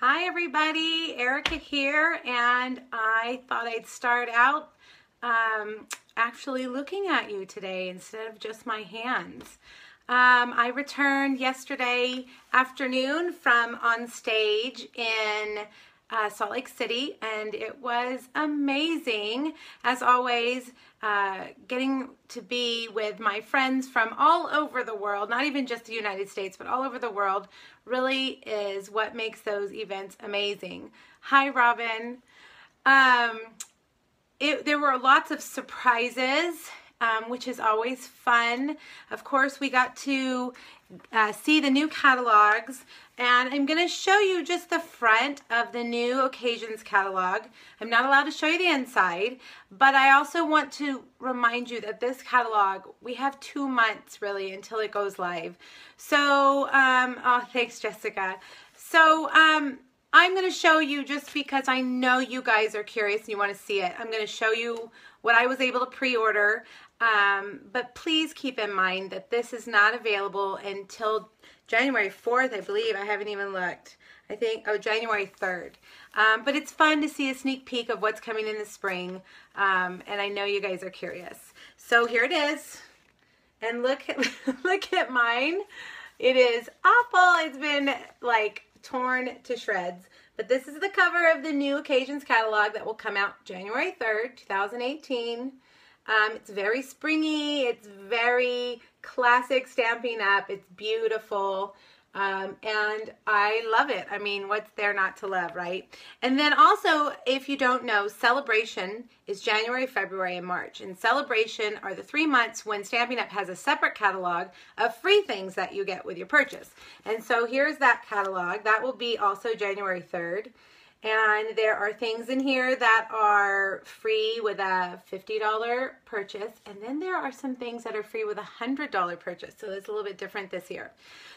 Hi everybody, Erica here, and I thought I'd start out um, actually looking at you today instead of just my hands. Um, I returned yesterday afternoon from on stage in uh, Salt Lake City, and it was amazing. As always, uh, getting to be with my friends from all over the world, not even just the United States, but all over the world, really is what makes those events amazing. Hi, Robin. Um, it, there were lots of surprises um, which is always fun. Of course, we got to uh, see the new catalogs, and I'm going to show you just the front of the new Occasions catalog. I'm not allowed to show you the inside, but I also want to remind you that this catalog, we have two months really until it goes live. So, um, oh, thanks, Jessica. So, um, I'm going to show you just because I know you guys are curious and you want to see it. I'm going to show you what I was able to pre-order. Um, but please keep in mind that this is not available until January 4th, I believe. I haven't even looked. I think, oh, January 3rd. Um, but it's fun to see a sneak peek of what's coming in the spring. Um, and I know you guys are curious. So here it is. And look at, look at mine. It is awful. It's been like torn to shreds. But this is the cover of the new Occasions catalog that will come out January 3rd, 2018. Um, it's very springy. It's very classic Stampin' Up. It's beautiful. Um, and I love it. I mean, what's there not to love, right? And then also, if you don't know, Celebration is January, February, and March. And Celebration are the three months when Stampin' Up! has a separate catalog of free things that you get with your purchase. And so here's that catalog. That will be also January 3rd. And there are things in here that are free with a $50 purchase. And then there are some things that are free with a $100 purchase. So it's a little bit different this year.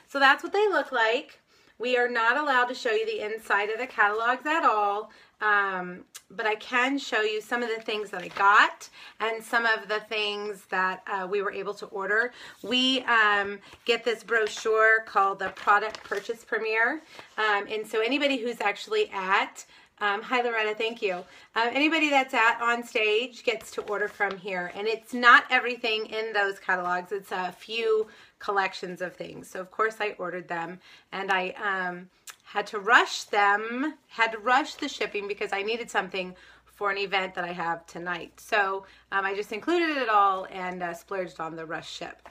So that's what they look like. We are not allowed to show you the inside of the catalogs at all, um, but I can show you some of the things that I got and some of the things that uh, we were able to order. We um, get this brochure called the Product Purchase Premiere, um, and so anybody who's actually at um, hi, Loretta. Thank you. Uh, anybody that's at on stage gets to order from here. And it's not everything in those catalogs. It's a few collections of things. So, of course, I ordered them. And I um, had to rush them, had to rush the shipping because I needed something for an event that I have tonight. So, um, I just included it all and uh, splurged on the rush ship.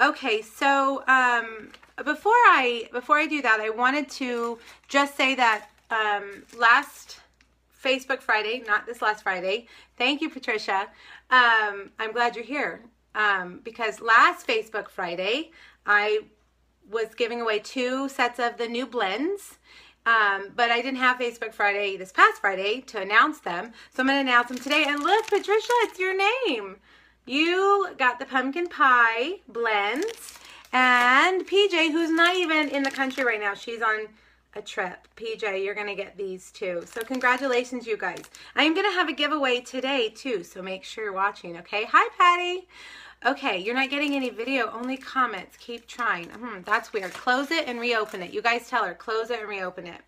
Okay, so um, before I before I do that, I wanted to just say that um, last Facebook Friday, not this last Friday. Thank you, Patricia. Um, I'm glad you're here um, because last Facebook Friday, I was giving away two sets of the new blends. Um, but I didn't have Facebook Friday this past Friday to announce them. So I'm going to announce them today. And look, Patricia, it's your name. You got the pumpkin pie blends. And PJ, who's not even in the country right now, she's on a trip. PJ, you're going to get these too. So congratulations, you guys. I'm going to have a giveaway today too, so make sure you're watching, okay? Hi, Patty. Okay, you're not getting any video, only comments. Keep trying. Hmm, that's weird. Close it and reopen it. You guys tell her, close it and reopen it.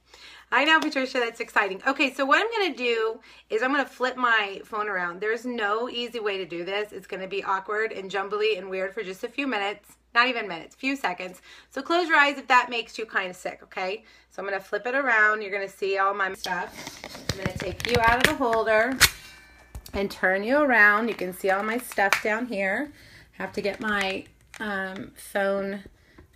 I know, Patricia, that's exciting. Okay, so what I'm going to do is I'm going to flip my phone around. There's no easy way to do this. It's going to be awkward and jumbly and weird for just a few minutes not even minutes, few seconds. So close your eyes if that makes you kind of sick, okay? So I'm going to flip it around. You're going to see all my stuff. I'm going to take you out of the holder and turn you around. You can see all my stuff down here. Have to get my um, phone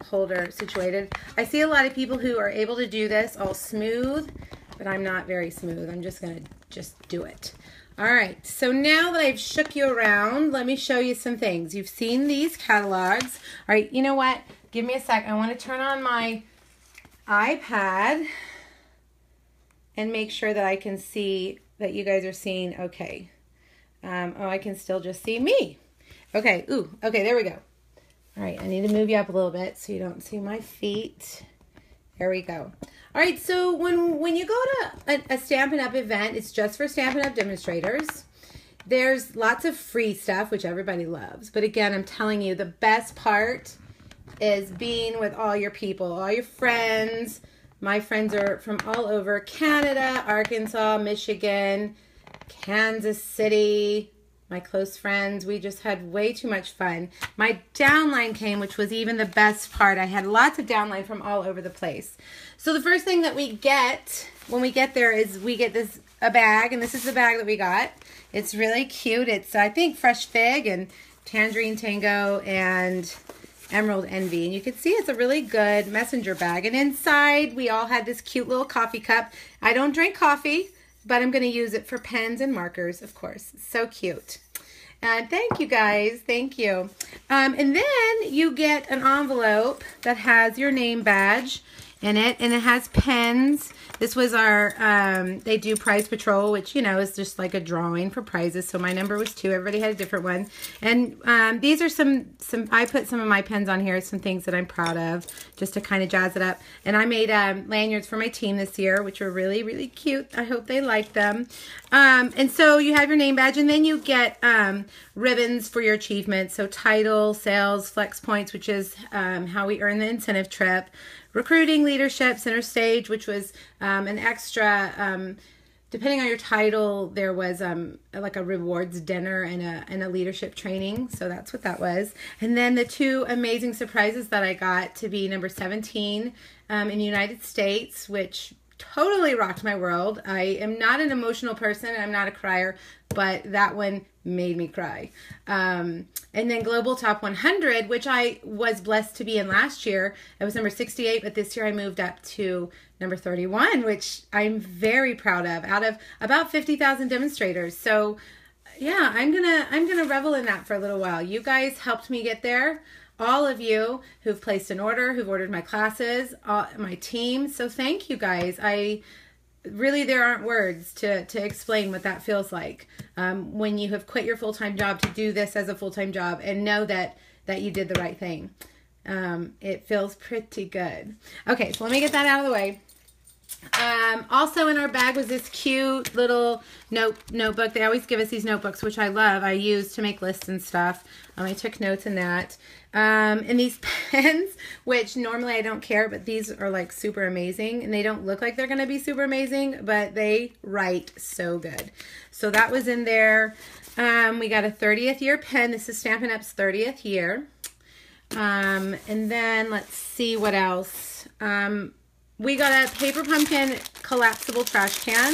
holder situated. I see a lot of people who are able to do this all smooth, but I'm not very smooth. I'm just to just do it. All right, so now that I've shook you around, let me show you some things. You've seen these catalogs. All right, you know what? Give me a sec. I want to turn on my iPad and make sure that I can see that you guys are seeing okay. Um, oh, I can still just see me. Okay, ooh, okay, there we go. All right, I need to move you up a little bit so you don't see my feet. There we go. All right, so when when you go to a, a Stampin' Up event, it's just for Stampin' Up demonstrators. There's lots of free stuff, which everybody loves. But again, I'm telling you, the best part is being with all your people, all your friends, My friends are from all over Canada, Arkansas, Michigan, Kansas City, my close friends. We just had way too much fun. My downline came, which was even the best part. I had lots of downline from all over the place. So the first thing that we get when we get there is we get this a bag, and this is the bag that we got. It's really cute. It's I think fresh fig and tangerine tango and emerald envy and you can see it's a really good messenger bag and inside we all had this cute little coffee cup i don't drink coffee but I'm going to use it for pens and markers, of course. So cute. And thank you guys. Thank you. Um, and then you get an envelope that has your name badge in it and it has pens. This was our um, they do prize patrol which you know is just like a drawing for prizes. So my number was two. Everybody had a different one. And um, these are some some i put some of my pens on here some things that i'm proud of just to kind of jazz it up. And i made um, lanyards for my team this year which were really really cute. I hope they like them um, and so you have your name badge and then you get um, ribbons for your achievements so title sales flex points which is um, how we earn the incentive trip recruiting, leadership, center stage, which was um, an extra. Um, depending on your title, there was um, like a rewards dinner and a and a leadership training. So that's what that was. And then the two amazing surprises that I got to be number 17 um, in the United States, which totally rocked my world. I am not an emotional person. I'm not a crier, but that one made me cry. Um, and then Global Top 100, which I was blessed to be in last year. I was number 68, but this year I moved up to number 31, which I'm very proud of out of about 50,000 demonstrators. So yeah, I'm going to I'm going to revel in that for a little while. You guys helped me get there. All of you who've placed an order, who've ordered my classes, my team. So thank you guys. I really there aren't words to to explain what that feels like um, when you have quit your full-time job to do this as a full-time job and know that that you did the right thing um, it feels pretty good okay so let me get that out of the way um, also in our bag was this cute little note notebook. They always give us these notebooks, which I love. I use to make lists and stuff. Um, I took notes in that. Um, and these pens, which normally I don't care, but these are like super amazing. And they don't look like they're going to be super amazing, but they write so good. So that was in there. Um, we got a 30th year pen. This is Stampin' Up's 30th year. Um, and then let's see what else. We got a paper pumpkin collapsible trash can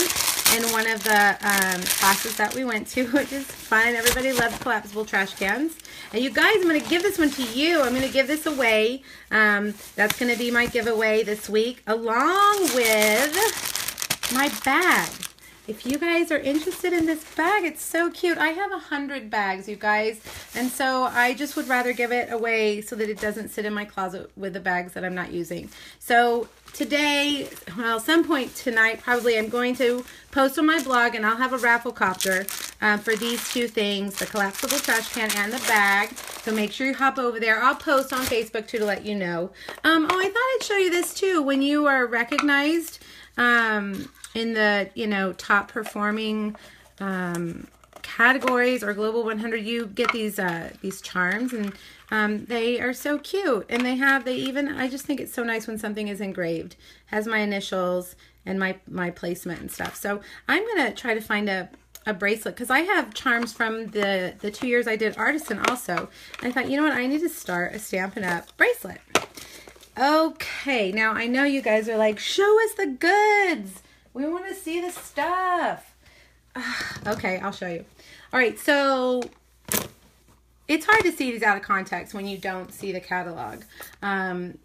in one of the um, classes that we went to, which is fun. Everybody loves collapsible trash cans. And you guys, I'm going to give this one to you. I'm going to give this away. Um, that's going to be my giveaway this week, along with my bag. If you guys are interested in this bag, it's so cute. I have a hundred bags, you guys. And so I just would rather give it away so that it doesn't sit in my closet with the bags that I'm not using. So today, well, some point tonight, probably I'm going to post on my blog and I'll have a Rafflecopter um, for these two things, the collapsible trash can and the bag. So make sure you hop over there. I'll post on Facebook too to let you know. Um, oh, I thought I'd show you this too. When you are recognized, um, in the you know top performing um, categories or global 100 you get these uh, these charms and um, they are so cute and they have they even I just think it's so nice when something is engraved has my initials and my my placement and stuff. So I'm gonna try to find a a bracelet because I have charms from the the two years I did artisan also. I thought you know what? I need to start a Stampin' Up bracelet. Okay now I know you guys are like show us the goods we want to see the stuff. okay, I'll show you. All right, so it's hard to see these out of context when you don't see the catalog. Um,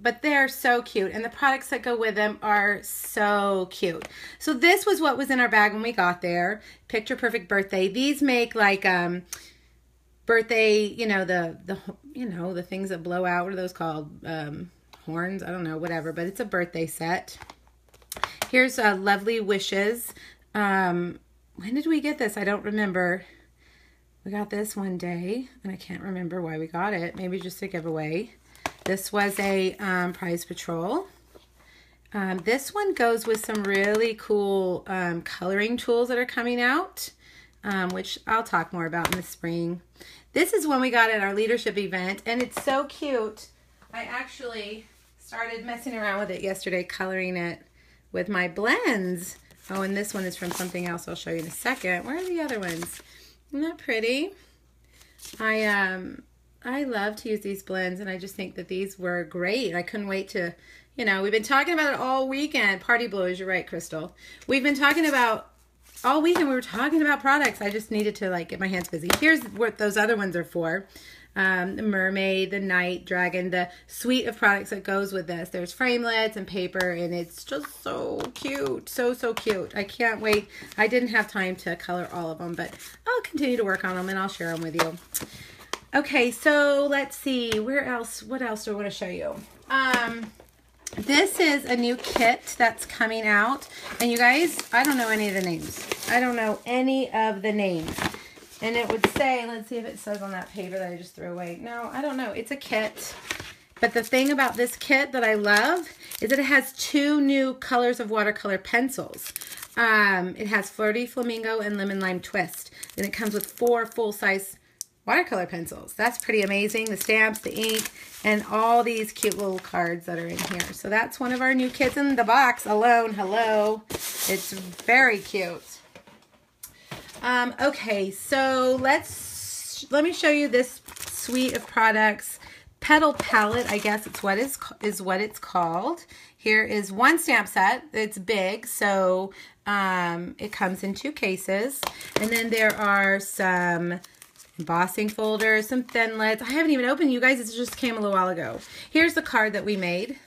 but they're so cute and the products that go with them are so cute. So this was what was in our bag when we got there. Picture Perfect Birthday. These make like um birthday, you know, the the you know, the things that blow out. What are those called? Um horns, I don't know, whatever, but it's a birthday set. Here's uh, Lovely Wishes. Um, when did we get this? I don't remember. We got this one day, and I can't remember why we got it. Maybe just a giveaway. This was a um, prize patrol. Um, this one goes with some really cool um, coloring tools that are coming out, um, which I'll talk more about in the spring. This is one we got at our leadership event, and it's so cute. I actually started messing around with it yesterday, coloring it with my blends. Oh, and this one is from something else I'll show you in a second. Where are the other ones? Isn't that pretty? I um I love to use these blends and I just think that these were great. I couldn't wait to, you know, we've been talking about it all weekend. Party blows, you're right, Crystal. We've been talking about all weekend we were talking about products. I just needed to like get my hands busy. Here's what those other ones are for um, the mermaid, the night dragon, the suite of products that goes with this. There's framelits and paper, and it's just so cute. So, so cute. I can't wait. I didn't have time to color all of them, but I'll continue to work on them and I'll share them with you. Okay, so let's see. Where else? What else do I want to show you? Um, this is a new kit that's coming out. And you guys, I don't know any of the names. I don't know any of the names. And it would say, let's see if it says on that paper that I just threw away. No, I don't know. It's a kit. But the thing about this kit that I love is that it has two new colors of watercolor pencils. Um, it has Flirty Flamingo and Lemon Lime Twist. And it comes with four full-size watercolor pencils. That's pretty amazing. The stamps, the ink, and all these cute little cards that are in here. So that's one of our new kits in the box alone. Hello. It's very cute. Um, okay, so let's, let me show you this suite of products. Petal Palette, I guess it's what is, is what it's called. Here is one stamp set. It's big, so um, it comes in two cases. And then there are some embossing folders, some thinlits. I haven't even opened you guys. It just came a little while ago. Here's the card that we made.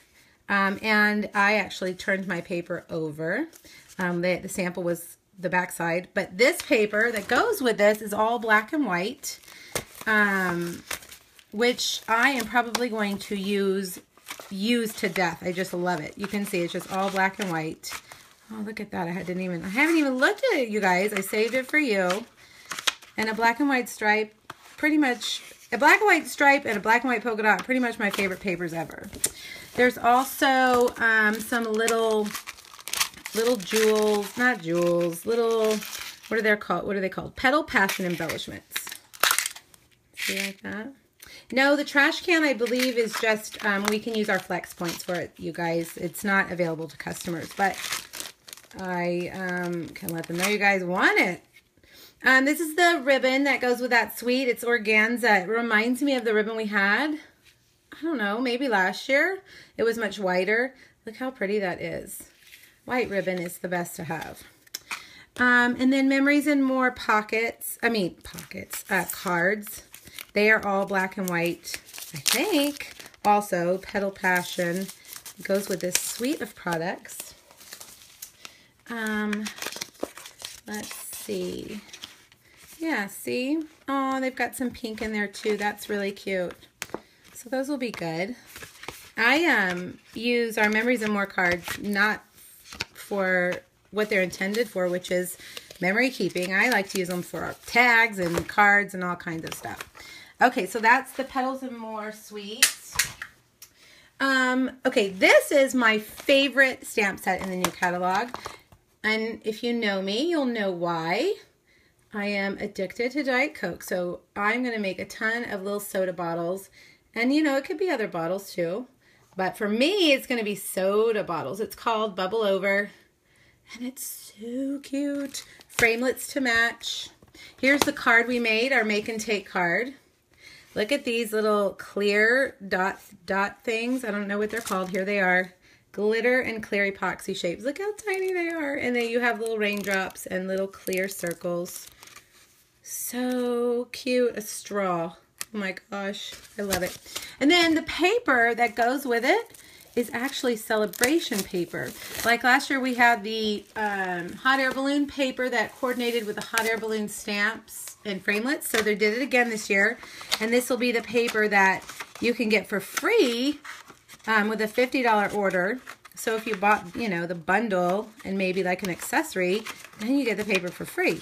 Um, and I actually turned my paper over. Um, the, the sample was the backside. But this paper that goes with this is all black and white, um, which I am probably going to use use to death. I just love it. You can see it's just all black and white. Oh, look at that. I didn't even, I haven't even looked at it, you guys. I saved it for you. And a black and white stripe, pretty much, a black and white stripe and a black and white polka dot, pretty much my favorite papers ever. There's also um, some little little jewels, not jewels, little, what are they called? What are they called? Petal Passion embellishments. See like that? No, the trash can, I believe, is just, um, we can use our flex points for it, you guys. It's not available to customers, but I um, can let them know you guys want it. Um, this is the ribbon that goes with that suite. It's organza. It reminds me of the ribbon we had, I don't know, maybe last year. It was much whiter. Look how pretty that is. White ribbon is the best to have. Um, and then Memories and More pockets, I mean pockets, uh, cards. They are all black and white, I think. Also, Petal Passion goes with this suite of products. Um, let's see. Yeah, see? Oh, they've got some pink in there too. That's really cute. So those will be good. I um use our Memories and More cards not for what they're intended for, which is memory keeping. I like to use them for tags and cards and all kinds of stuff. Okay, so that's the Petals and More Suites. Um, okay, this is my favorite stamp set in the new catalog. And if you know me, you'll know why. I am addicted to Diet Coke, so I'm going to make a ton of little soda bottles. And, you know, it could be other bottles too. But for me, it's going to be soda bottles. It's called Bubble Over. And it's so cute. Framelits to match. Here's the card we made, our make and take card. Look at these little clear dot dot things. I don't know what they're called. Here they are. Glitter and clear epoxy shapes. Look how tiny they are. And then you have little raindrops and little clear circles. So cute. A straw. Oh my gosh. I love it. And then the paper that goes with it is actually celebration paper. Like last year we had the um, hot air balloon paper that coordinated with the hot air balloon stamps and framelits. So they did it again this year. And this will be the paper that you can get for free um, with a $50 order. So if you bought, you know, the bundle and maybe like an accessory, then you get the paper for free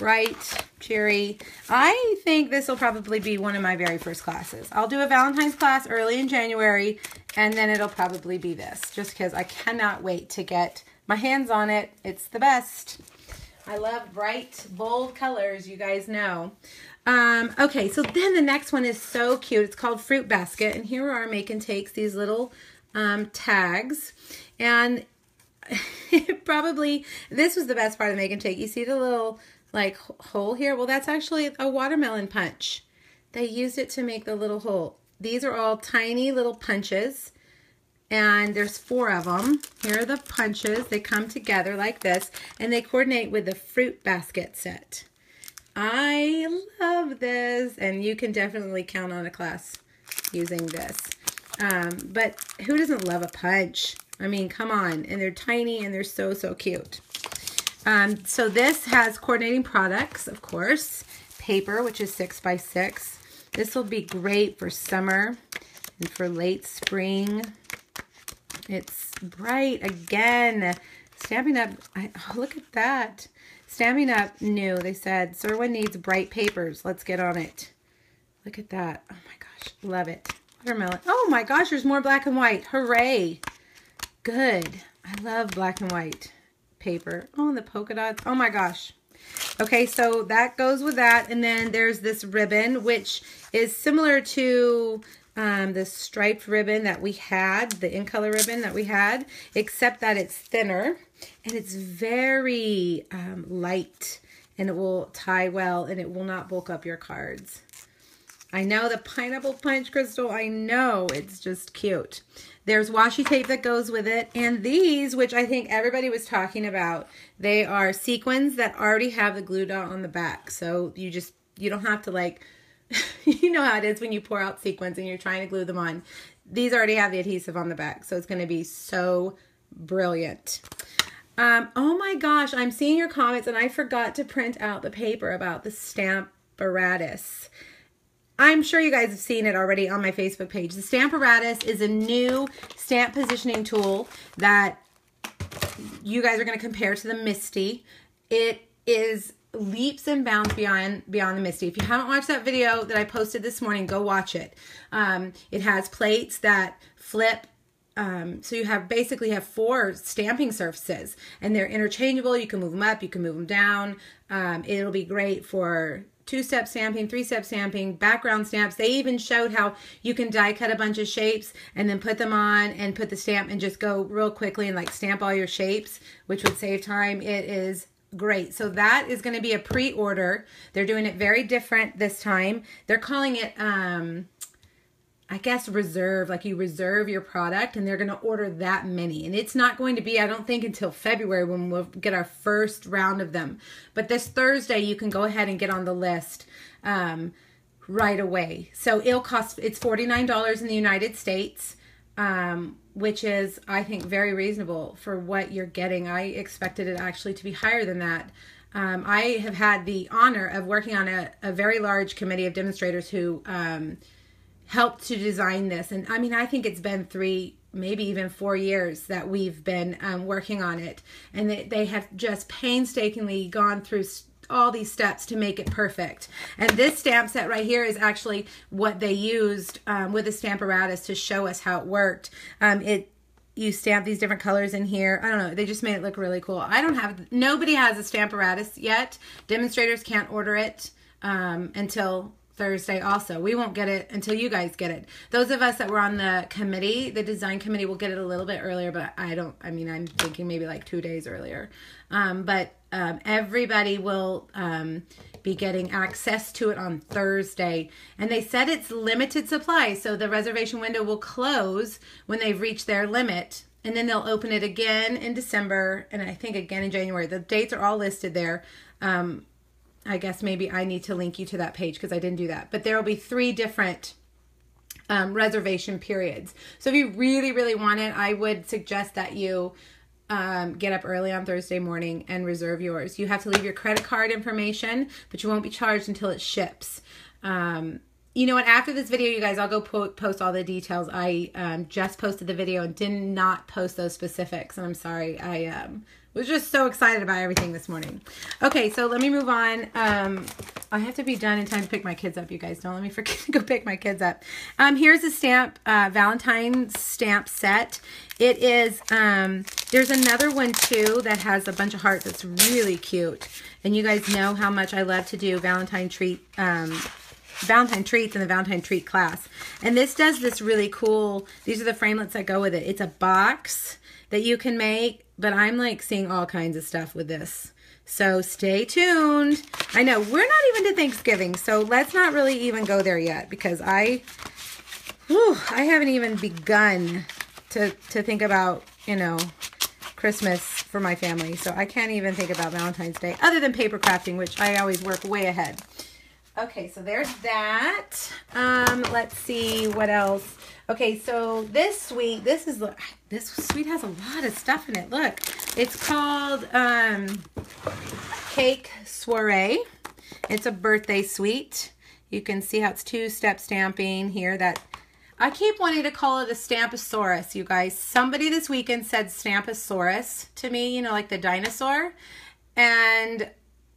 bright, Cherry? I think this will probably be one of my very first classes. I'll do a Valentine's class early in January, and then it'll probably be this, just because I cannot wait to get my hands on it. It's the best. I love bright, bold colors, you guys know. Um, okay, so then the next one is so cute. It's called Fruit Basket, and here are make and takes, these little um, tags. And probably, this was the best part of make and take. You see the little like hole here? Well, that's actually a watermelon punch. They used it to make the little hole. These are all tiny little punches and there's four of them. Here are the punches. They come together like this and they coordinate with the fruit basket set. I love this and you can definitely count on a class using this. Um, but who doesn't love a punch? I mean, come on. And they're tiny and they're so, so cute. Um, so this has coordinating products, of course. Paper, which is six by six. This will be great for summer and for late spring. It's bright again. Stampin' Up, I, oh, look at that. Stampin' Up new, they said, Serwin needs bright papers. Let's get on it. Look at that. Oh my gosh, love it. Watermelon. Oh my gosh, there's more black and white. Hooray. Good. I love black and white paper. Oh, and the polka dots. Oh my gosh. Okay, so that goes with that. And then there's this ribbon, which is similar to um, the striped ribbon that we had, the in color ribbon that we had, except that it's thinner and it's very um, light and it will tie well and it will not bulk up your cards. I know the pineapple punch crystal, I know it's just cute. There's washi tape that goes with it. And these, which I think everybody was talking about, they are sequins that already have the glue dot on the back. So you just, you don't have to like you know how it is when you pour out sequins and you're trying to glue them on. These already have the adhesive on the back, so it's going to be so brilliant. Um, oh my gosh, I'm seeing your comments and I forgot to print out the paper about the Stamparatus. I'm sure you guys have seen it already on my Facebook page. The Stamparatus is a new stamp positioning tool that you guys are going to compare to the MISTI. It is leaps and bounds beyond beyond the MISTI. If you haven't watched that video that I posted this morning, go watch it. Um, it has plates that flip. Um, so you have basically have four stamping surfaces and they're interchangeable. You can move them up, you can move them down. Um, it'll be great for two-step stamping, three-step stamping, background stamps. They even showed how you can die cut a bunch of shapes and then put them on and put the stamp and just go real quickly and like stamp all your shapes, which would save time. It is great. So that is going to be a pre-order. They're doing it very different this time. They're calling it, um, I guess, reserve. Like you reserve your product and they're going to order that many. And it's not going to be, I don't think, until February when we'll get our first round of them. But this Thursday, you can go ahead and get on the list. Um, right away. So it'll cost, it's $49 in the United States. Um, which is, I think, very reasonable for what you're getting. I expected it actually to be higher than that. Um, I have had the honor of working on a, a very large committee of demonstrators who um, helped to design this. And I mean, I think it's been three, maybe even four years that we've been um, working on it. And they, they have just painstakingly gone through all these steps to make it perfect. And this stamp set right here is actually what they used um, with the Stamparatus to show us how it worked. Um, it you stamp these different colors in here. I don't know. They just made it look really cool. I don't have, nobody has a Stamparatus yet. Demonstrators can't order it um, until Thursday also. We won't get it until you guys get it. Those of us that were on the committee, the design committee, will get it a little bit earlier, but I don't, I mean, I'm thinking maybe like two days earlier. Um, but um, everybody will um, be getting access to it on Thursday. And they said it's limited supply, so the reservation window will close when they've reached their limit. And then they'll open it again in December and I think again in January. The dates are all listed there. Um, I guess maybe I need to link you to that page because I didn't do that. But there will be three different um, reservation periods. So if you really, really want it, I would suggest that you um, get up early on Thursday morning and reserve yours. You have to leave your credit card information, but you won't be charged until it ships. Um, you know what? After this video, you guys, I'll go po post all the details. I um, just posted the video and did not post those specifics, and I'm sorry. I um, was just so excited about everything this morning. Okay, so let me move on. Um, I have to be done in time to pick my kids up, you guys. Don't let me forget to go pick my kids up. Um, here's a stamp, uh, Valentine stamp set. It is, um, there's another one too that has a bunch of hearts that's really cute. And you guys know how much I love to do Valentine treat um, Valentine treats in the Valentine treat class. And this does this really cool, these are the framelits that go with it. It's a box that you can make, but I'm like seeing all kinds of stuff with this. So stay tuned. I know we're not even to Thanksgiving, so let's not really even go there yet because I, whew, I haven't even begun to, to think about, you know, Christmas for my family. So I can't even think about Valentine's Day other than paper crafting, which I always work way ahead. Okay, so there's that. Um, let's see what else. Okay, so this suite, this is this suite has a lot of stuff in it. Look, it's called um, Cake Soiree. It's a birthday suite. You can see how it's two-step stamping here. That I keep wanting to call it a Stamposaurus, you guys. Somebody this weekend said Stamposaurus to me, you know, like the dinosaur. And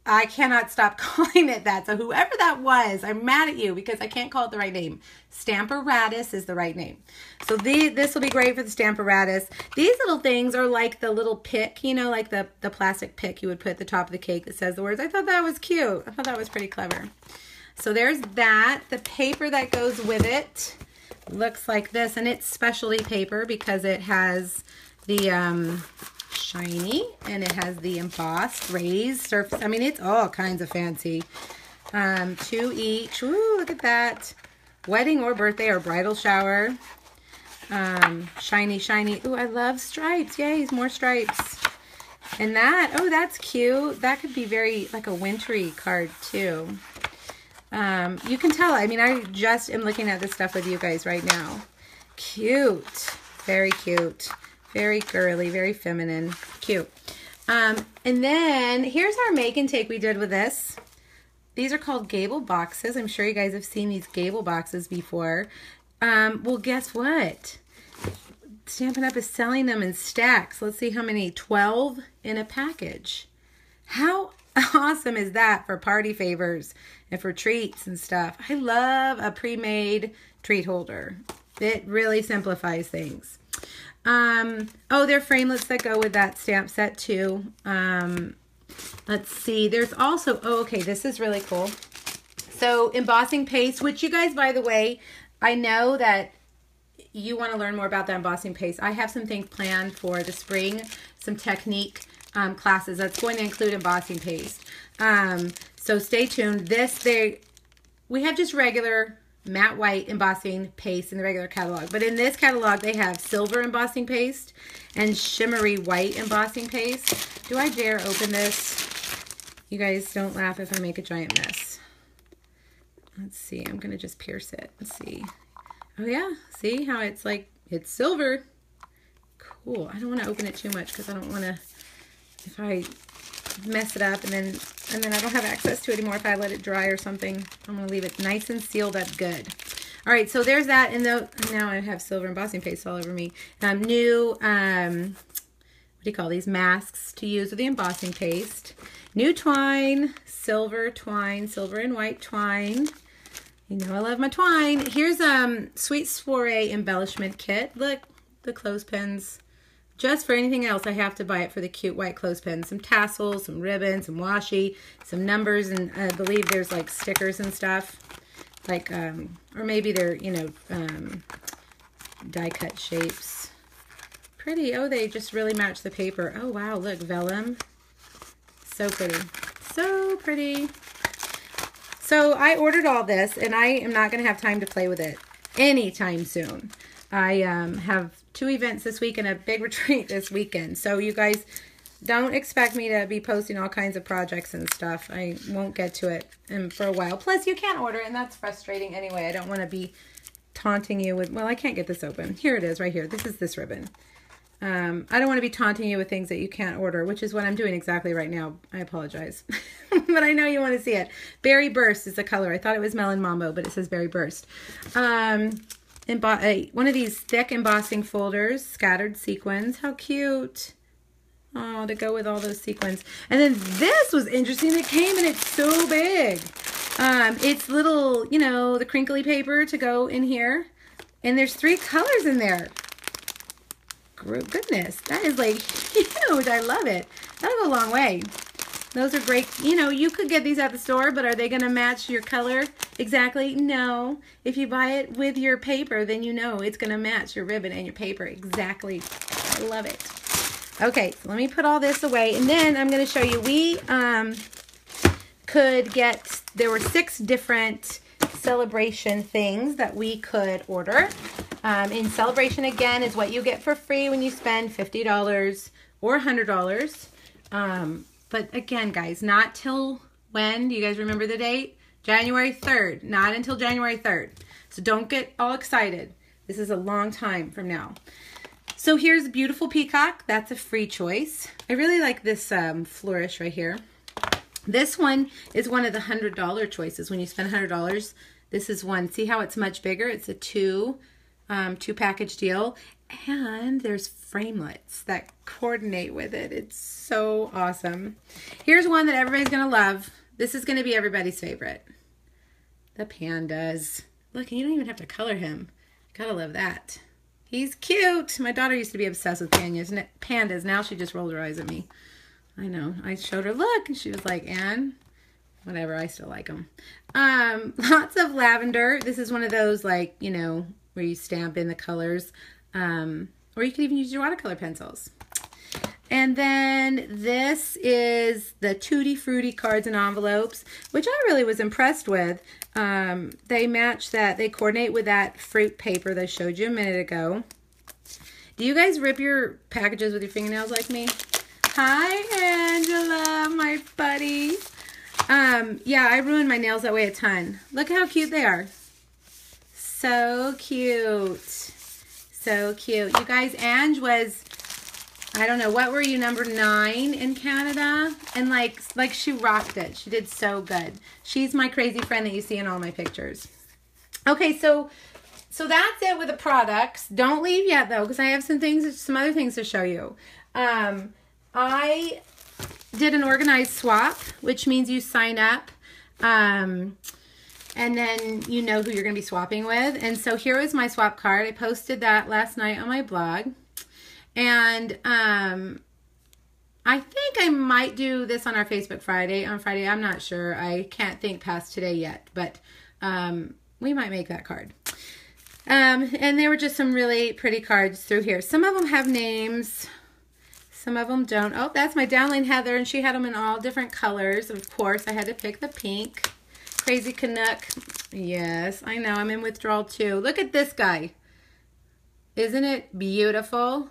I cannot stop calling it that. So whoever that was, I'm mad at you because I can't call it the right name. Stamparatus is the right name. So the, this will be great for the Stamparatus. These little things are like the little pick, you know, like the, the plastic pick you would put at the top of the cake that says the words. I thought that was cute. I thought that was pretty clever. So there's that. The paper that goes with it looks like this and it's specialty paper because it has the um, shiny and it has the embossed raised surface. I mean, it's all kinds of fancy. Um, two each. Ooh, look at that. Wedding or birthday or bridal shower. Um, shiny, shiny. Ooh, I love stripes. Yay, more stripes. And that, oh, that's cute. That could be very, like a wintry card too. Um, you can tell, I mean, I just am looking at this stuff with you guys right now. Cute. Very cute. Very girly, very feminine. Cute. Um, and then here's our make and take we did with this. These are called gable boxes. I'm sure you guys have seen these gable boxes before. Um, well, guess what? Stampin' Up! is selling them in stacks. Let's see how many. 12 in a package. How awesome is that for party favors? and for treats and stuff. I love a pre-made treat holder. It really simplifies things. Um, oh, there are framelits that go with that stamp set too. Um, let's see. There's also, oh, okay, this is really cool. So embossing paste, which you guys, by the way, I know that you want to learn more about that embossing paste. I have some things planned for the spring, some technique um, classes that's going to include embossing paste. Um, so stay tuned. This, they, we have just regular matte white embossing paste in the regular catalog. But in this catalog, they have silver embossing paste and shimmery white embossing paste. Do I dare open this? You guys don't laugh if I make a giant mess. Let's see. I'm going to just pierce it. Let's see. Oh, yeah. See how it's like, it's silver. Cool. I don't want to open it too much because I don't want to, if I mess it up and then and then I don't have access to it anymore if I let it dry or something. I'm going to leave it nice and sealed up good. All right, so there's that. And though now I have silver embossing paste all over me. Um, new, um, what do you call these? Masks to use with the embossing paste. New twine, silver twine, silver and white twine. You know I love my twine. Here's um Sweet Soiree embellishment kit. Look, the clothespins just for anything else, I have to buy it for the cute white clothespin. Some tassels, some ribbons, some washi, some numbers, and I believe there's like stickers and stuff. Like, um, or maybe they're, you know, um, die cut shapes. Pretty. Oh, they just really match the paper. Oh, wow. Look, vellum. So pretty. So pretty. So I ordered all this, and I am not going to have time to play with it anytime soon. I um, have two events this week and a big retreat this weekend. So you guys don't expect me to be posting all kinds of projects and stuff. I won't get to it in, for a while. Plus, you can't order, and that's frustrating anyway. I don't want to be taunting you with, well, I can't get this open. Here it is right here. This is this ribbon. Um, I don't want to be taunting you with things that you can't order, which is what I'm doing exactly right now. I apologize. but I know you want to see it. Berry Burst is the color. I thought it was Melon Mambo, but it says Berry Burst. Um, emboss one of these thick embossing folders, scattered sequins. How cute. Oh, to go with all those sequins. And then this was interesting. It came and it's so big. Um, it's little, you know, the crinkly paper to go in here. And there's three colors in there. Goodness, that is like huge. I love it. That'll go a long way. Those are great. You know, you could get these at the store, but are they going to match your color exactly? No. If you buy it with your paper, then you know it's going to match your ribbon and your paper exactly. I love it. Okay, so let me put all this away. And then I'm going to show you, we um, could get, there were six different celebration things that we could order. Um, in celebration, again, is what you get for free when you spend $50 or $100. Um, but again, guys, not till when? Do you guys remember the date? January 3rd. Not until January 3rd. So don't get all excited. This is a long time from now. So here's a Beautiful Peacock. That's a free choice. I really like this um, flourish right here. This one is one of the $100 choices. When you spend $100, this is one. See how it's much bigger? It's a two, um, two package deal. And there's framelits that coordinate with it. It's so awesome. Here's one that everybody's going to love. This is going to be everybody's favorite. The pandas. Look, you don't even have to color him. Gotta love that. He's cute. My daughter used to be obsessed with pandas. Pandas. Now she just rolled her eyes at me. I know. I showed her, look, and she was like, Anne, whatever. I still like them. Um, lots of lavender. This is one of those, like, you know, where you stamp in the colors. Um, or you can even use your watercolor pencils. And then this is the Tutti Frutti cards and envelopes, which I really was impressed with. Um, they match that, they coordinate with that fruit paper that I showed you a minute ago. Do you guys rip your packages with your fingernails like me? Hi, Angela, my buddy. Um, yeah, I ruined my nails that way a ton. Look how cute they are. So cute. So cute. You guys, Ange was, I don't know, what were you, number nine in Canada? And like, like she rocked it. She did so good. She's my crazy friend that you see in all my pictures. Okay, so so that's it with the products. Don't leave yet though, because I have some things, some other things to show you. Um, I did an organized swap, which means you sign up. Um, and then you know who you're going to be swapping with. And so here is my swap card. I posted that last night on my blog. And um, I think I might do this on our Facebook Friday. On Friday, I'm not sure. I can't think past today yet, but um, we might make that card. Um, and there were just some really pretty cards through here. Some of them have names. Some of them don't. Oh, that's my downline Heather, and she had them in all different colors. Of course, I had to pick the pink. Crazy Canuck. Yes, I know. I'm in withdrawal too. Look at this guy. Isn't it beautiful?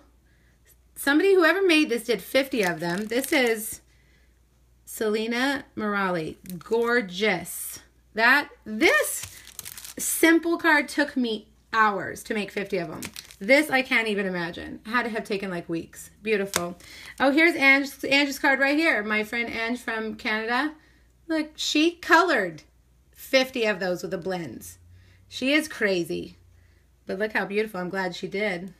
Somebody, whoever made this, did 50 of them. This is Selena Morali. Gorgeous. That, this simple card took me hours to make 50 of them. This I can't even imagine. Had to have taken like weeks. Beautiful. Oh, here's Ange, Ange's card right here. My friend Ange from Canada. Look, she colored 50 of those with the blends. She is crazy. But look how beautiful. I'm glad she did.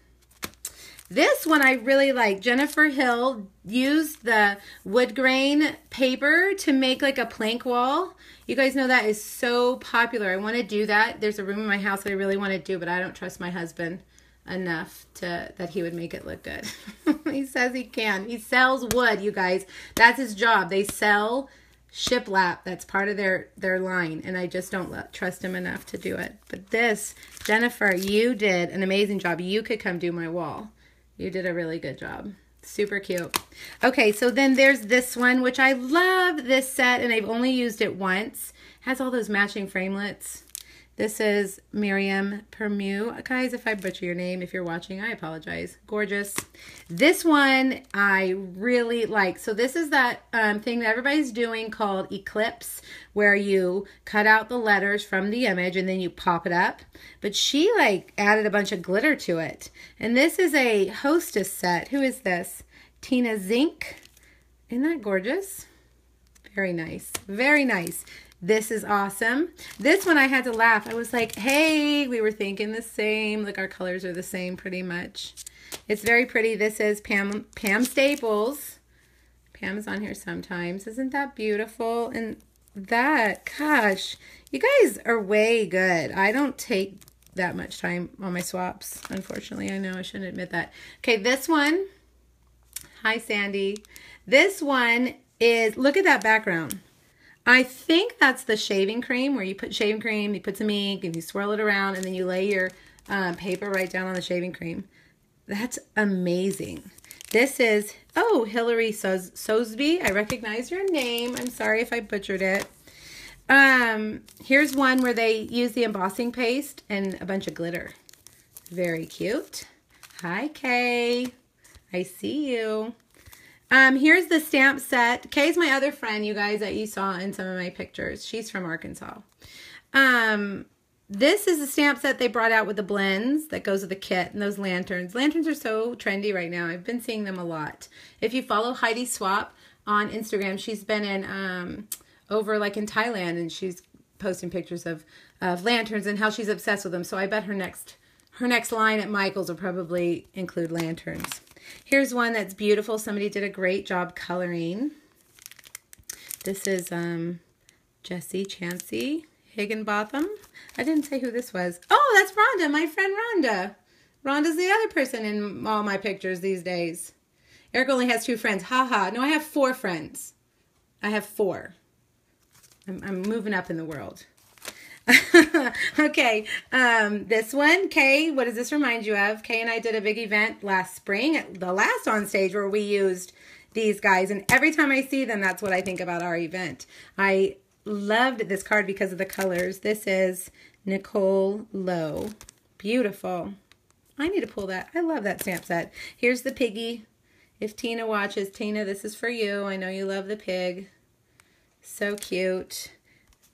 This one I really like. Jennifer Hill used the wood grain paper to make like a plank wall. You guys know that is so popular. I want to do that. There's a room in my house that I really want to do, but I don't trust my husband enough to that he would make it look good. he says he can. He sells wood, you guys. That's his job. They sell shiplap that's part of their their line and i just don't let, trust him enough to do it. But this jennifer you did an amazing job. You could come do my wall. You did a really good job. Super cute. Okay so then there's this one which i love this set and i've only used it once. Has all those matching framelits this is Miriam Permu. Guys, if I butcher your name, if you're watching, I apologize. Gorgeous. This one I really like. So this is that um, thing that everybody's doing called Eclipse, where you cut out the letters from the image and then you pop it up. But she like added a bunch of glitter to it. And this is a hostess set. Who is this? Tina Zink. Isn't that gorgeous? Very nice. Very nice. This is awesome. This one I had to laugh. I was like, hey, we were thinking the same. Like our colors are the same pretty much. It's very pretty. This is Pam, Pam Staples. Pam's on here sometimes. Isn't that beautiful? And that, gosh, you guys are way good. I don't take that much time on my swaps, unfortunately. I know I shouldn't admit that. Okay, this one. Hi, Sandy. This one is, look at that background. I think that's the shaving cream where you put shaving cream, you put some ink, and you swirl it around, and then you lay your um, paper right down on the shaving cream. That's amazing. This is, oh, Hillary Sos Sosby. I recognize your name. I'm sorry if I butchered it. Um, here's one where they use the embossing paste and a bunch of glitter. Very cute. Hi, Kay. I see you. Um, here's the stamp set. Kay's my other friend, you guys, that you saw in some of my pictures. She's from Arkansas. Um, this is the stamp set they brought out with the blends that goes with the kit and those lanterns. Lanterns are so trendy right now. I've been seeing them a lot. If you follow Heidi Swapp on Instagram, she's been in um, over like in Thailand and she's posting pictures of, of lanterns and how she's obsessed with them. So I bet her next her next line at Michael's will probably include lanterns. Here's one that's beautiful. Somebody did a great job coloring. This is um, Jesse Chansey Higginbotham. I didn't say who this was. Oh, that's Rhonda, my friend Rhonda. Rhonda's the other person in all my pictures these days. Eric only has two friends. Ha ha. No, I have four friends. I have four. I'm, I'm moving up in the world. okay, um, this one, Kay, what does this remind you of? Kay and I did a big event last spring, at the last on stage where we used these guys, and every time I see them, that's what I think about our event. I loved this card because of the colors. This is Nicole Lowe. Beautiful. I need to pull that. I love that stamp set. Here's the piggy. If Tina watches, Tina, this is for you. I know you love the pig. So cute.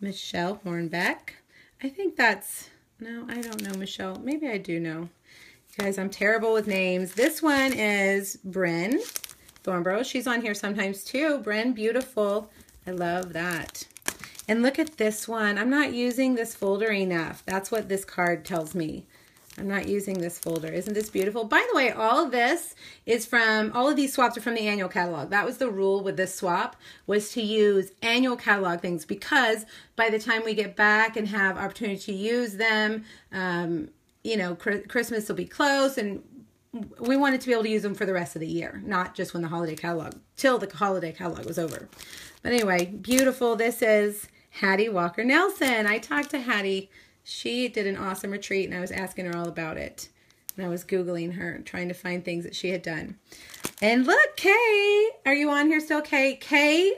Michelle Hornbeck. I think that's, no, I don't know Michelle. Maybe I do know. guys, I'm terrible with names. This one is Bryn Thornborough. She's on here sometimes too. Bryn, beautiful. I love that. And look at this one. I'm not using this folder enough. That's what this card tells me. I'm not using this folder. Isn't this beautiful? By the way, all of this is from, all of these swaps are from the annual catalog. That was the rule with this swap, was to use annual catalog things because by the time we get back and have opportunity to use them, um, you know, Christmas will be close and we wanted to be able to use them for the rest of the year, not just when the holiday catalog, till the holiday catalog was over. But anyway, beautiful. This is Hattie Walker Nelson. I talked to Hattie she did an awesome retreat and I was asking her all about it. And I was Googling her, trying to find things that she had done. And look, Kay, are you on here still, Kay? Kay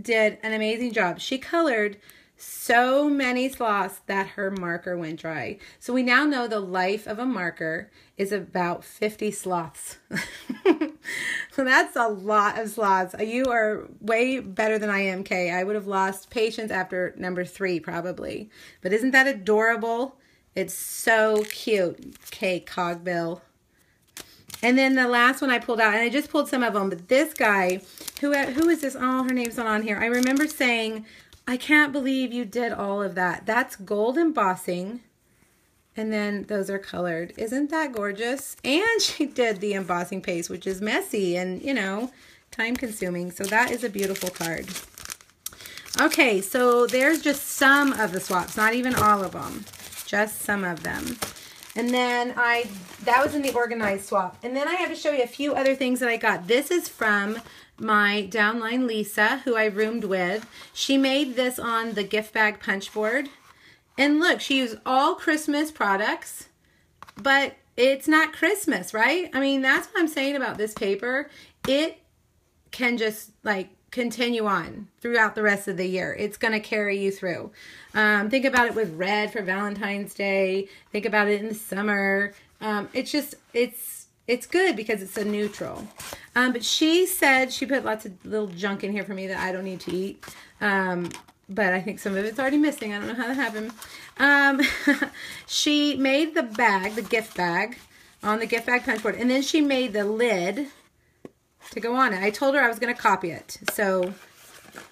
did an amazing job. She colored so many sloths that her marker went dry. So we now know the life of a marker is about 50 sloths. so that's a lot of sloths. You are way better than I am, Kay. I would have lost patience after number three, probably. But isn't that adorable? It's so cute. Kay Cogbill. And then the last one I pulled out, and I just pulled some of them, but this guy, who who is this? Oh, her name's not on here. I remember saying, I can't believe you did all of that. That's gold embossing. And then those are colored. Isn't that gorgeous? And she did the embossing paste, which is messy and, you know, time consuming. So that is a beautiful card. Okay, so there's just some of the swaps, not even all of them, just some of them. And then I, that was in the organized swap. And then I have to show you a few other things that I got. This is from my downline Lisa, who I roomed with. She made this on the gift bag punch board. And look, she used all Christmas products, but it's not Christmas, right? I mean, that's what I'm saying about this paper. It can just like continue on throughout the rest of the year. It's going to carry you through. Um, think about it with red for Valentine's Day. Think about it in the summer. Um, it's just, it's it's good because it's a neutral. Um, but she said she put lots of little junk in here for me that I don't need to eat. Um, but I think some of it's already missing. I don't know how that happened. Um, she made the bag, the gift bag, on the gift bag punch board. And then she made the lid to go on it. I told her I was going to copy it. So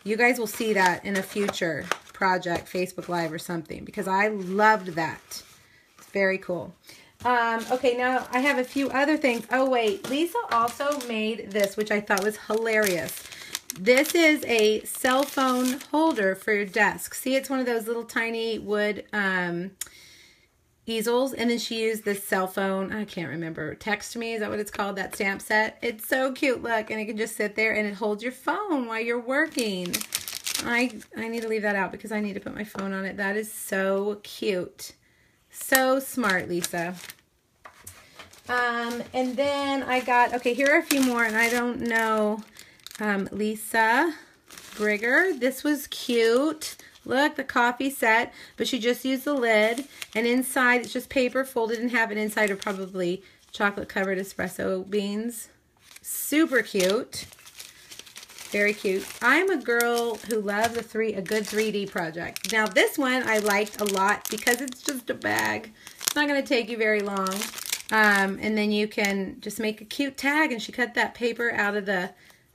you guys will see that in a future project, Facebook Live or something. Because I loved that. It's very cool. Um, okay, now I have a few other things. Oh, wait. Lisa also made this, which I thought was hilarious. This is a cell phone holder for your desk. See, it's one of those little tiny wood, um, easels and then she used this cell phone i can't remember text me is that what it's called that stamp set it's so cute look and it can just sit there and it holds your phone while you're working i i need to leave that out because i need to put my phone on it that is so cute so smart lisa um and then i got okay here are a few more and i don't know um lisa brigger this was cute Look, the coffee set, but she just used the lid. And inside, it's just paper folded in half. And inside are probably chocolate covered espresso beans. Super cute. Very cute. I'm a girl who loves a three a good 3D project. Now this one I liked a lot because it's just a bag. It's not going to take you very long. Um, and then you can just make a cute tag. And she cut that paper out of the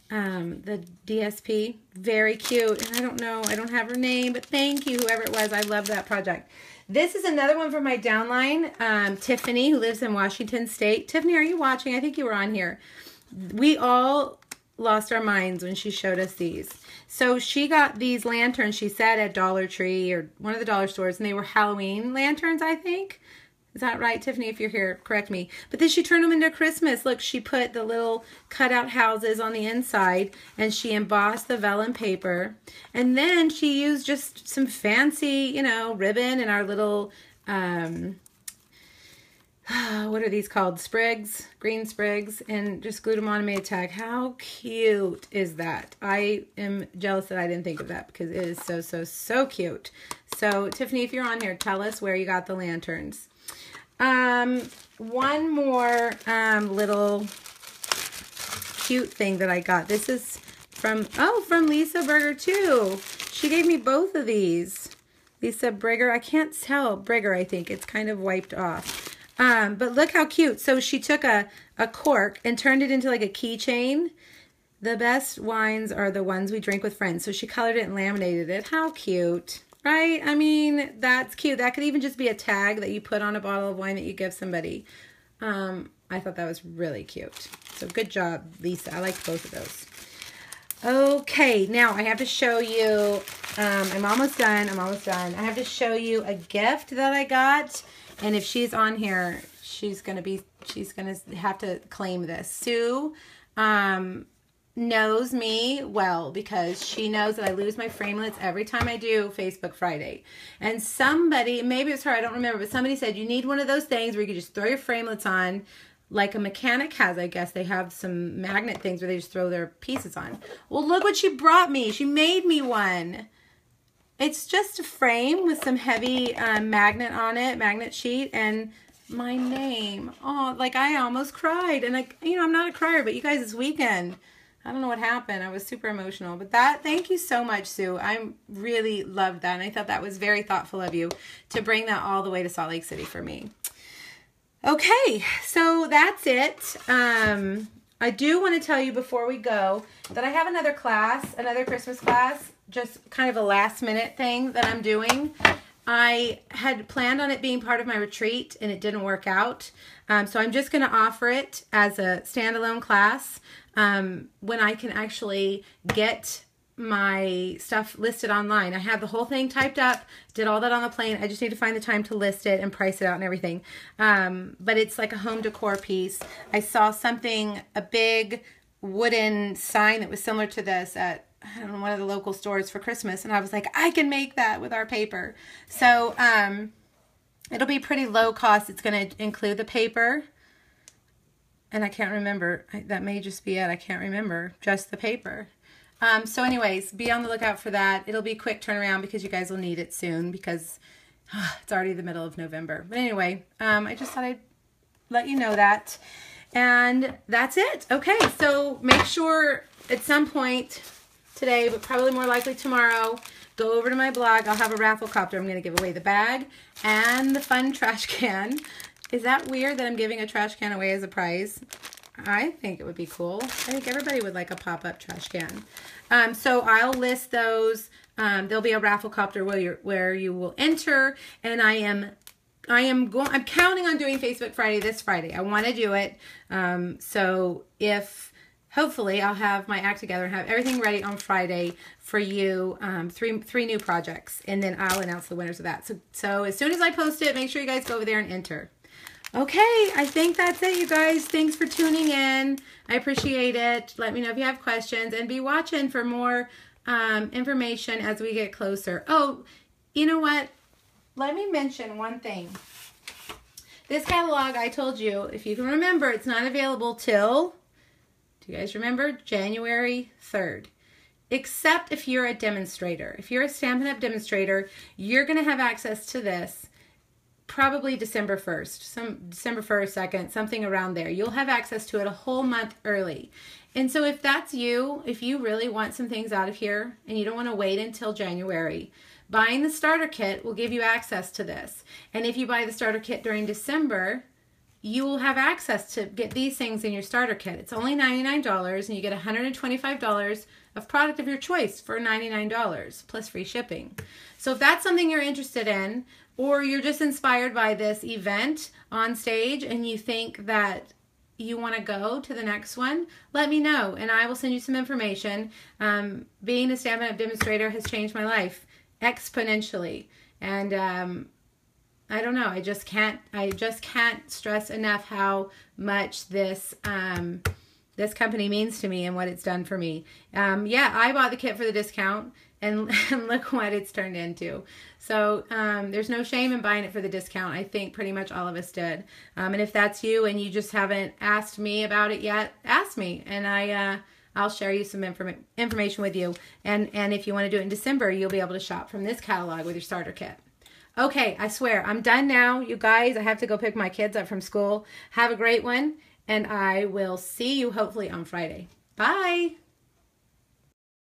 um, the DSP. Very cute. And I don't know, I don't have her name, but thank you, whoever it was. I love that project. This is another one from my downline, um, Tiffany, who lives in Washington State. Tiffany, are you watching? I think you were on here. We all lost our minds when she showed us these. So she got these lanterns, she said, at Dollar Tree or one of the dollar stores, and they were Halloween lanterns, I think. Is that right, Tiffany? If you're here, correct me. But then she turned them into Christmas. Look, she put the little cutout houses on the inside and she embossed the vellum paper. And then she used just some fancy, you know, ribbon and our little, um, what are these called? Sprigs, green sprigs, and just glued them on and made a tag. How cute is that? I am jealous that I didn't think of that because it is so, so, so cute. So, Tiffany, if you're on here, tell us where you got the lanterns. Um, one more um, little cute thing that I got. This is from, oh, from Lisa Berger too. She gave me both of these. Lisa Brigger, I can't tell, Brigger, I think. It's kind of wiped off. Um, but look how cute. So she took a, a cork and turned it into like a keychain. The best wines are the ones we drink with friends. So she colored it and laminated it. How cute. Right? I mean, that's cute. That could even just be a tag that you put on a bottle of wine that you give somebody. Um, I thought that was really cute. So good job, Lisa. I liked both of those. Okay, now I have to show you, um, I'm almost done, I'm almost done. I have to show you a gift that I got, and if she's on here, she's to be, she's to have to claim this. Sue, um, knows me well because she knows that I lose my framelits every time I do Facebook Friday. And somebody, maybe it's her, I don't remember, but somebody said you need one of those things where you can just throw your framelits on like a mechanic has, I guess. They have some magnet things where they just throw their pieces on. Well, look what she brought me. She made me one. It's just a frame with some heavy um, magnet on it, magnet sheet, and my name. Oh, like I almost cried. And I, you know, I'm not a crier, but you guys, this weekend, I don't know what happened. I was super emotional. But that, thank you so much, Sue. I really loved that. And I thought that was very thoughtful of you to bring that all the way to Salt Lake City for me. Okay, so that's it. Um, I do want to tell you before we go that I have another class, another Christmas class, just kind of a last minute thing that I'm doing. I had planned on it being part of my retreat and it didn't work out. Um, so I'm just going to offer it as a standalone class um, when I can actually get my stuff listed online. I have the whole thing typed up, did all that on the plane. I just need to find the time to list it and price it out and everything. Um, but it's like a home decor piece. I saw something, a big wooden sign that was similar to this at know, one of the local stores for Christmas. And I was like, I can make that with our paper. So um, it'll be pretty low cost. It's going to include the paper. And I can't remember. That may just be it. I can't remember. Just the paper. Um, so anyways, be on the lookout for that. It'll be a quick turnaround because you guys will need it soon because it's already the middle of November. But anyway, um, I just thought I'd let you know that. And that's it. Okay, so make sure at some point today, but probably more likely tomorrow, go over to my blog. I'll have a Rafflecopter. I'm going to give away the bag and the fun trash can. Is that weird that I'm giving a trash can away as a prize? I think it would be cool. I think everybody would like a pop-up trash can. Um, so I'll list those. Um, there'll be a Rafflecopter where, you where you will enter, and I am I am going. I'm counting on doing Facebook Friday this Friday. I want to do it. Um, so if hopefully I'll have my act together and have everything ready on Friday for you. Um, three three new projects, and then I'll announce the winners of that. So so as soon as I post it, make sure you guys go over there and enter. Okay, I think that's it, you guys. Thanks for tuning in. I appreciate it. Let me know if you have questions, and be watching for more um, information as we get closer. Oh, you know what? Let me mention one thing. This catalog, I told you, if you can remember, it's not available till you guys remember? January 3rd. Except if you're a demonstrator. If you're a Stampin' Up! demonstrator, you're going to have access to this probably December 1st, some December 1st, 2nd, something around there. You'll have access to it a whole month early. And so if that's you, if you really want some things out of here and you don't want to wait until January, buying the starter kit will give you access to this. And if you buy the starter kit during December, you will have access to get these things in your starter kit. It's only $99 and you get $125 of product of your choice for $99 plus free shipping. So if that's something you're interested in or you're just inspired by this event on stage and you think that you want to go to the next one, let me know and I will send you some information. Um, being a Stampin' Up! demonstrator has changed my life exponentially. And um, I don't know. I just can't. I just can't stress enough how much this um, this company means to me and what it's done for me. Um, yeah, I bought the kit for the discount, and, and look what it's turned into. So um, there's no shame in buying it for the discount. I think pretty much all of us did. Um, and if that's you and you just haven't asked me about it yet, ask me, and I. Uh, I'll share you some inform- information with you. And, and if you want to do it in December, you'll be able to shop from this catalog with your starter kit. Okay, I swear, I'm done now. You guys, I have to go pick my kids up from school. Have a great one, and I will see you hopefully on Friday. Bye.